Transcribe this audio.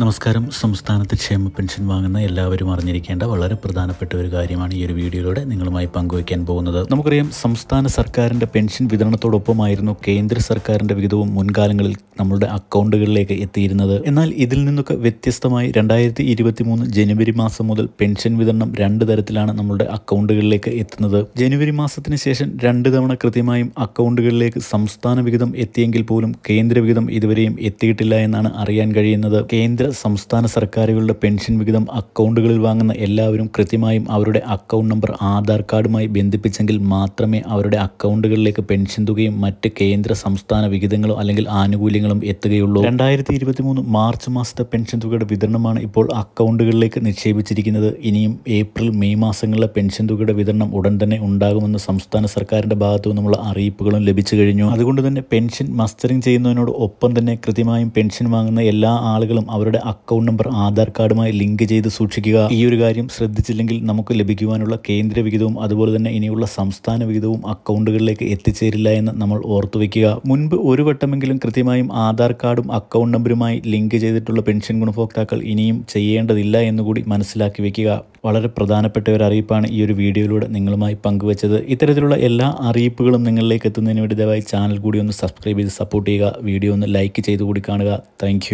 നമസ്കാരം. സംസ്ഥാനത്ത് ക്ഷേമ പെൻഷൻ വാങ്ങുന്ന എല്ലാവരും അറിഞ്ഞിരിക്കേണ്ട വളരെ പ്രധാനപ്പെട്ട ഒരു കാര്യമാണ് ഈ ഒരു വീഡിയോയിലൂടെ നിങ്ങളുമായി പങ്കുവയ്ക്കാൻ പോകുന്നത്. നമുക്കറിയാം സംസ്ഥാന സർക്കാരിന്റെ പെൻഷൻ വിതരണത്തോടൊപ്പമായിരുന്നു കേന്ദ്ര സർക്കാരിന്റെ വിഹിതവും മുൻകാലങ്ങളിൽ നമ്മളുടെ അക്കൗണ്ടുകളിലേക്ക് എത്തിയിരുന്നത്. എന്നാൽ ഇതിൽ നിന്നൊക്കെ വ്യത്യസ്തമായി രണ്ടായിരത്തി ഇരുപത്തി മൂന്ന് ജനുവരി മാസം മുതൽ പെൻഷൻ വിതരണം രണ്ട് തരത്തിലാണ് നമ്മളുടെ അക്കൗണ്ടുകളിലേക്ക് എത്തുന്നത്. ജനുവരി മാസത്തിന് ശേഷം രണ്ട് തവണ കൃത്യമായും അക്കൗണ്ടുകളിലേക്ക് സംസ്ഥാന വിഹിതം എത്തിയെങ്കിൽ പോലും കേന്ദ്ര വിഹിതം ഇതുവരെയും എത്തിയിട്ടില്ല എന്നാണ് അറിയാൻ കഴിയുന്നത്. കേന്ദ്ര സംസ്ഥാന സർക്കാരുകളുടെ പെൻഷൻ വിഹിതം അക്കൗണ്ടുകളിൽ വാങ്ങുന്ന എല്ലാവരും കൃത്യമായും അവരുടെ അക്കൗണ്ട് നമ്പർ ആധാർ കാർഡുമായി ബന്ധിപ്പിച്ചെങ്കിൽ മാത്രമേ അവരുടെ അക്കൗണ്ടുകളിലേക്ക് പെൻഷൻ തുകയും മറ്റ് കേന്ദ്ര സംസ്ഥാന വിഹിതങ്ങളോ അല്ലെങ്കിൽ ആനുകൂല്യങ്ങളും എത്തുകയുള്ളൂ. രണ്ടായിരത്തി മാർച്ച് മാസത്തെ പെൻഷൻ തുകയുടെ വിതരണമാണ് ഇപ്പോൾ അക്കൗണ്ടുകളിലേക്ക് നിക്ഷേപിച്ചിരിക്കുന്നത്. ഇനിയും ഏപ്രിൽ മെയ് മാസങ്ങളിലെ പെൻഷൻ തുകയുടെ വിതരണം ഉടൻ തന്നെ ഉണ്ടാകുമെന്ന് സംസ്ഥാന സർക്കാരിന്റെ ഭാഗത്തു നിന്നുള്ള അറിയിപ്പുകളും ലഭിച്ചു കഴിഞ്ഞു. അതുകൊണ്ട് തന്നെ പെൻഷൻ മസ്റ്ററിംഗ് ചെയ്യുന്നതിനോട് ഒപ്പം തന്നെ കൃത്യമായും പെൻഷൻ വാങ്ങുന്ന എല്ലാ ആളുകളും അവരുടെ അക്കൗണ്ട് നമ്പർ ആധാർ കാർഡുമായി ലിങ്ക് ചെയ്ത് സൂക്ഷിക്കുക. ഈ ഒരു കാര്യം ശ്രദ്ധിച്ചില്ലെങ്കിൽ നമുക്ക് ലഭിക്കുവാനുള്ള കേന്ദ്ര വിഹിതവും അതുപോലെ തന്നെ ഇനിയുള്ള സംസ്ഥാന വിഹിതവും അക്കൗണ്ടുകളിലേക്ക് എത്തിച്ചേരില്ല എന്ന് നമ്മൾ ഓർത്തു വെക്കുക മുൻപ് ഒരു വട്ടമെങ്കിലും കൃത്യമായും ആധാർ കാർഡും അക്കൗണ്ട് നമ്പറുമായി ലിങ്ക് ചെയ്തിട്ടുള്ള പെൻഷൻ ഗുണഭോക്താക്കൾ ഇനിയും ചെയ്യേണ്ടതില്ല എന്നുകൂടി മനസ്സിലാക്കി വെക്കുക വളരെ പ്രധാനപ്പെട്ട ഒരു അറിയിപ്പാണ് ഈ ഒരു വീഡിയോയിലൂടെ നിങ്ങളുമായി പങ്കുവച്ചത്. ഇത്തരത്തിലുള്ള എല്ലാ അറിയിപ്പുകളും നിങ്ങളിലേക്ക് എത്തുന്നതിന് വേണ്ടി ദയവായി ചാനൽ കൂടി ഒന്ന് സബ്സ്ക്രൈബ് ചെയ്ത് സപ്പോർട്ട് ചെയ്യുക. വീഡിയോ ഒന്ന് ലൈക്ക് ചെയ്ത് കൂടി കാണുക. താങ്ക്